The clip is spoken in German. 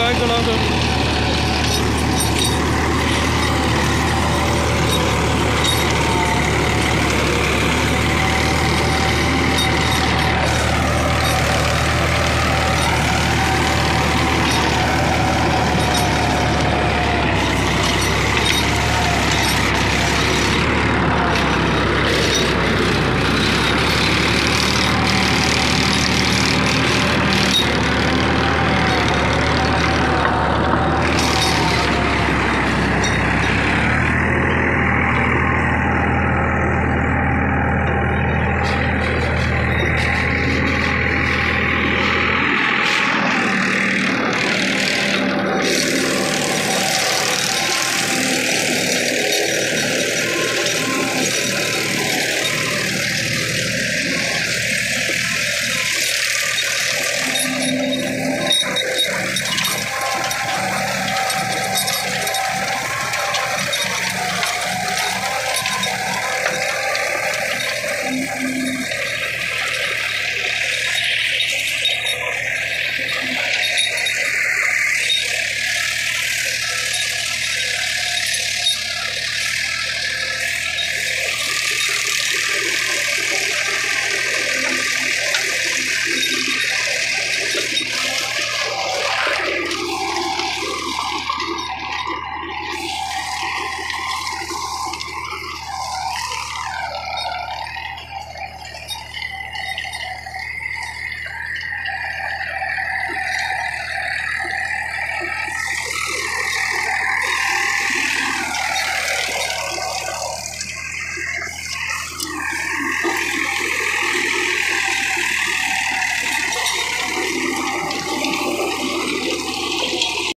eingeladen.